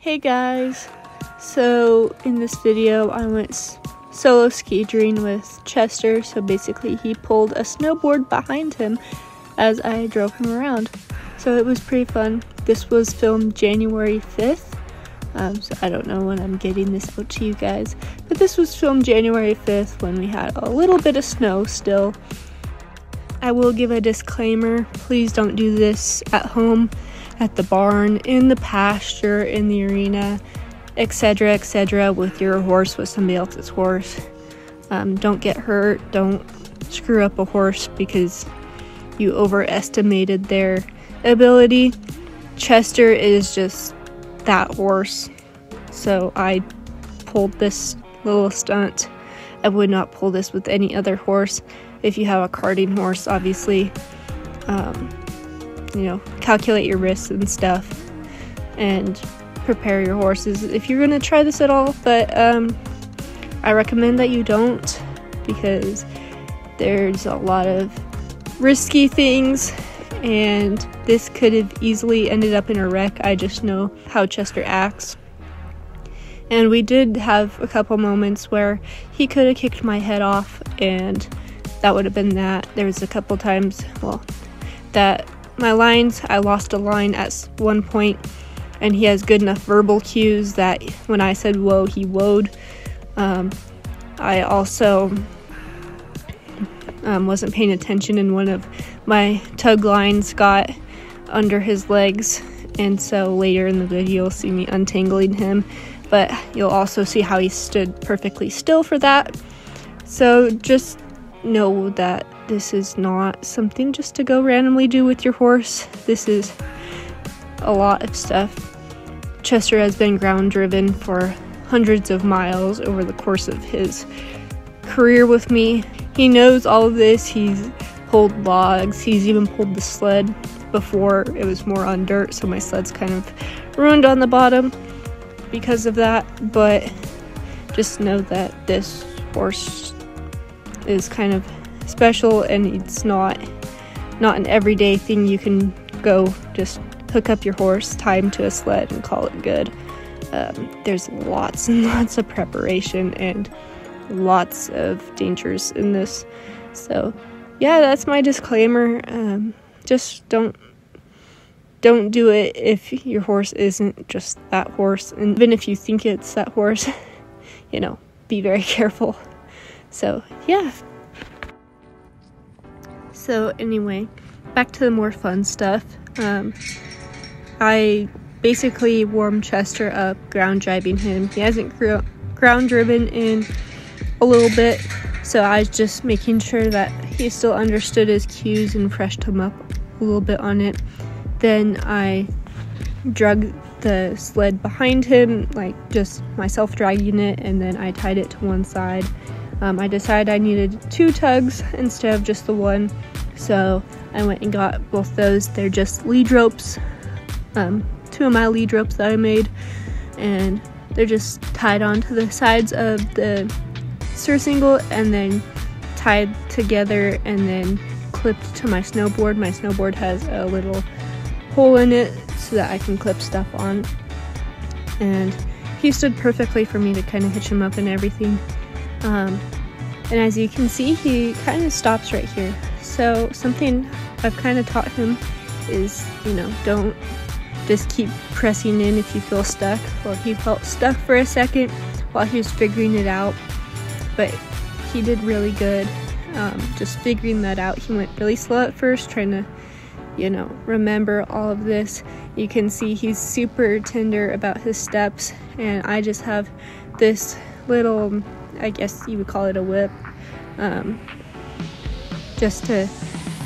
Hey guys, so in this video I went solo ski with Chester, so basically he pulled a snowboard behind him as I drove him around. So it was pretty fun. This was filmed January 5th, um, so I don't know when I'm getting this out to you guys, but this was filmed January 5th when we had a little bit of snow still. I will give a disclaimer, please don't do this at home at the barn, in the pasture, in the arena, etc., etc., with your horse, with somebody else's horse. Um, don't get hurt. Don't screw up a horse because you overestimated their ability. Chester is just that horse. So I pulled this little stunt. I would not pull this with any other horse. If you have a carting horse, obviously, um, you know, calculate your risks and stuff and prepare your horses if you're going to try this at all. But um, I recommend that you don't because there's a lot of risky things and this could have easily ended up in a wreck. I just know how Chester acts. And we did have a couple moments where he could have kicked my head off, and that would have been that. There was a couple times, well, that my lines, I lost a line at one point, and he has good enough verbal cues that when I said whoa, he whoed. Um, I also um, wasn't paying attention, and one of my tug lines got under his legs. And so later in the video, you'll see me untangling him, but you'll also see how he stood perfectly still for that. So just know that this is not something just to go randomly do with your horse. This is a lot of stuff. Chester has been ground driven for hundreds of miles over the course of his career with me. He knows all of this. He's pulled logs, he's even pulled the sled before it was more on dirt, so my sled's kind of ruined on the bottom because of that. But just know that this horse is kind of special and it's not not an everyday thing you can go just hook up your horse, tie him to a sled, and call it good. Um, there's lots and lots of preparation and lots of dangers in this. So, yeah, that's my disclaimer. Um, just don't don't do it if your horse isn't just that horse, and even if you think it's that horse, you know, be very careful. So, yeah. So, anyway, back to the more fun stuff. Um, I basically warmed Chester up, ground driving him. He hasn't gr- ground driven in a little bit, so I was just making sure that he still understood his cues and freshed him up a little bit on it. Then I drug the sled behind him, like just myself dragging it, and then I tied it to one side. Um, I decided I needed two tugs instead of just the one, so I went and got both those. They're just lead ropes, um, two of my lead ropes that I made, and they're just tied onto the sides of the surcingle and then tied together and then clipped to my snowboard. My snowboard has a little hole in it so that I can clip stuff on. And he stood perfectly for me to kind of hitch him up and everything. Um, and as you can see, he kind of stops right here. So something I've kind of taught him is, you know, don't just keep pressing in if you feel stuck. Well, he felt stuck for a second while he was figuring it out, but he did really good um, just figuring that out. He went really slow at first, trying to, you know, remember all of this. You can see he's super tender about his steps, and I just have this little, I guess you would call it a whip, um, just to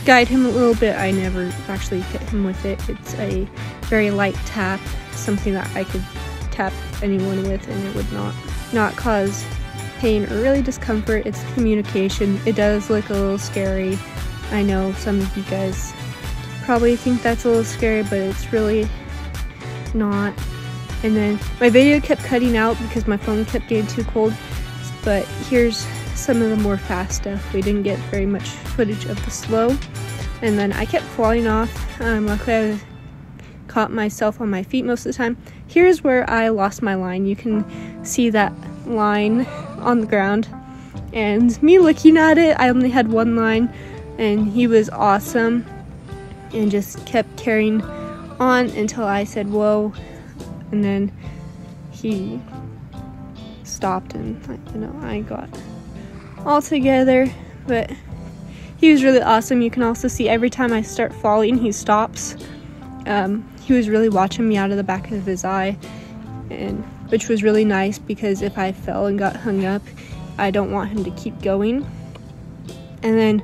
guide him a little bit. I never actually hit him with it. It's a very light tap, something that I could tap anyone with and it would not not cause pain or really discomfort, it's communication. It does look a little scary. I know some of you guys probably think that's a little scary, but it's really not. And then my video kept cutting out because my phone kept getting too cold. But here's some of the more fast stuff. We didn't get very much footage of the slow. And then I kept falling off. Um, luckily I caught myself on my feet most of the time. here's where I lost my line. You can see that line on the ground. And me looking at it, I only had one line, and he was awesome and just kept carrying on until I said, Whoa. And then he stopped, and, you know, I got all together. But he was really awesome. You can also see every time I start falling, he stops. Um, he was really watching me out of the back of his eye, and which was really nice because if I fell and got hung up, I don't want him to keep going. And then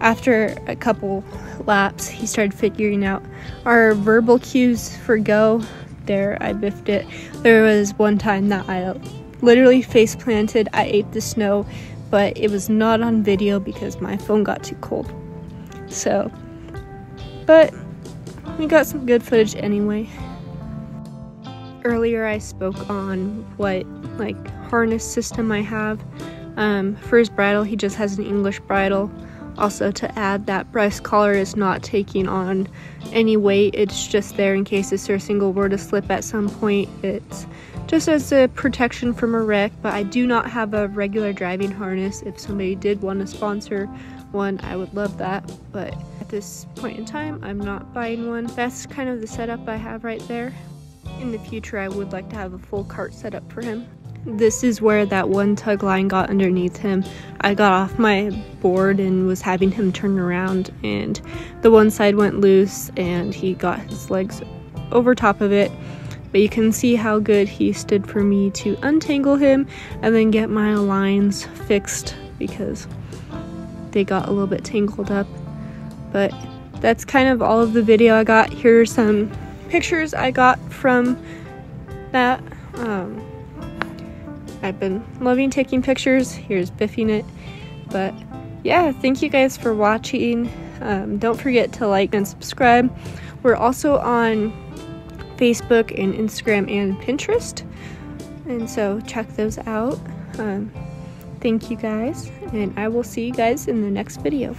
after a couple laps, he started figuring out our verbal cues for go. There, I biffed it. There was one time that I literally face planted. I ate the snow, but it was not on video because my phone got too cold. So, but we got some good footage anyway. Earlier, I spoke on what like harness system I have. Um, for his bridle, he just has an English bridle. Also, to add that breast collar is not taking on any weight, it's just there in case a single were to slip at some point. It's just as a protection from a wreck, but I do not have a regular driving harness. If somebody did want to sponsor one, I would love that, but at this point in time, I'm not buying one. That's kind of the setup I have right there. In the future, I would like to have a full cart set up for him. This is where that one tug line got underneath him. I got off my board and was having him turn around, and the one side went loose, and he got his legs over top of it. But you can see how good he stood for me to untangle him and then get my lines fixed because they got a little bit tangled up. But that's kind of all of the video I got. Here are some pictures I got from that. Um, I've been loving taking pictures. Here's biffing it. But yeah, thank you guys for watching. Um, don't forget to like and subscribe. We're also on Facebook and Instagram and Pinterest. And so check those out. Um, thank you guys, and I will see you guys in the next video.